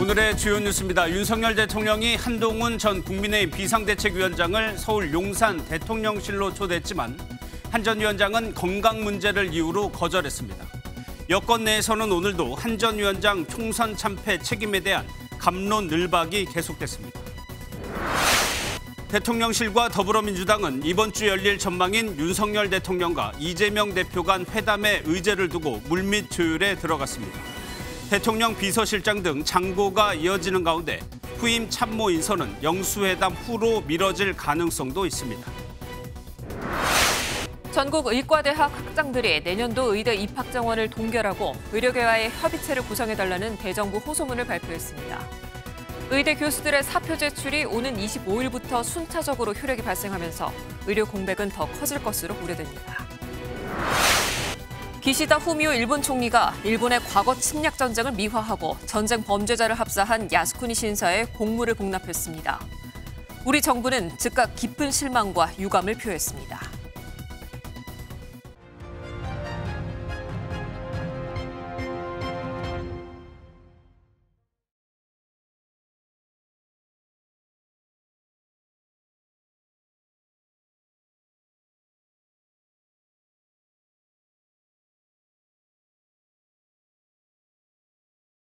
오늘의 주요 뉴스입니다. 윤석열 대통령이 한동훈 전 국민의힘 비상대책위원장을 서울 용산 대통령실로 초대했지만 한 전 위원장은 건강 문제를 이유로 거절했습니다. 여권 내에서는 오늘도 한 전 위원장 총선 참패 책임에 대한 감론 늘박이 계속됐습니다. 대통령실과 더불어민주당은 이번 주 열릴 전망인 윤석열 대통령과 이재명 대표 간 회담의 의제를 두고 물밑 조율에 들어갔습니다. 대통령 비서실장 등 장고가 이어지는 가운데 후임 참모 인선은 영수회담 후로 미뤄질 가능성도 있습니다. 전국 의과대학 학장들이 내년도 의대 입학 정원을 동결하고 의료계와의 협의체를 구성해달라는 대정부 호소문을 발표했습니다. 의대 교수들의 사표 제출이 오는 25일부터 순차적으로 효력이 발생하면서 의료 공백은 더 커질 것으로 우려됩니다. 기시다 후미오 일본 총리가 일본의 과거 침략 전쟁을 미화하고 전쟁 범죄자를 합사한 야스쿠니 신사에 공물을 공납했습니다. 우리 정부는 즉각 깊은 실망과 유감을 표했습니다.